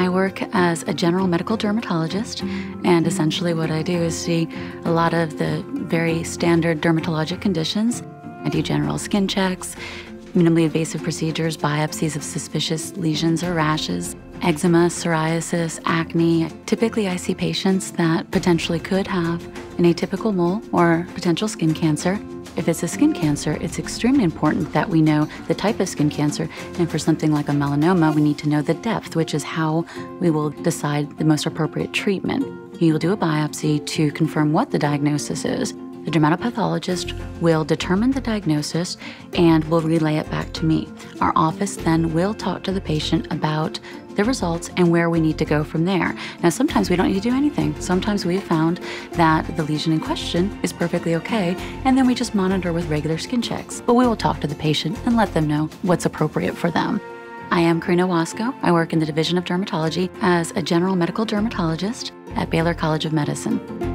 I work as a general medical dermatologist, and essentially what I do is see a lot of the very standard dermatologic conditions. I do general skin checks, minimally invasive procedures, biopsies of suspicious lesions or rashes, eczema, psoriasis, acne. Typically, I see patients that potentially could have an atypical mole or potential skin cancer. If it's a skin cancer, it's extremely important that we know the type of skin cancer. And for something like a melanoma, we need to know the depth, which is how we will decide the most appropriate treatment. You will do a biopsy to confirm what the diagnosis is. The dermatopathologist will determine the diagnosis and will relay it back to me. Our office then will talk to the patient about the results and where we need to go from there. Now, sometimes we don't need to do anything. Sometimes we have found that the lesion in question is perfectly okay, and then we just monitor with regular skin checks. But we will talk to the patient and let them know what's appropriate for them. I am Carina Wasko. I work in the Division of Dermatology as a general medical dermatologist at Baylor College of Medicine.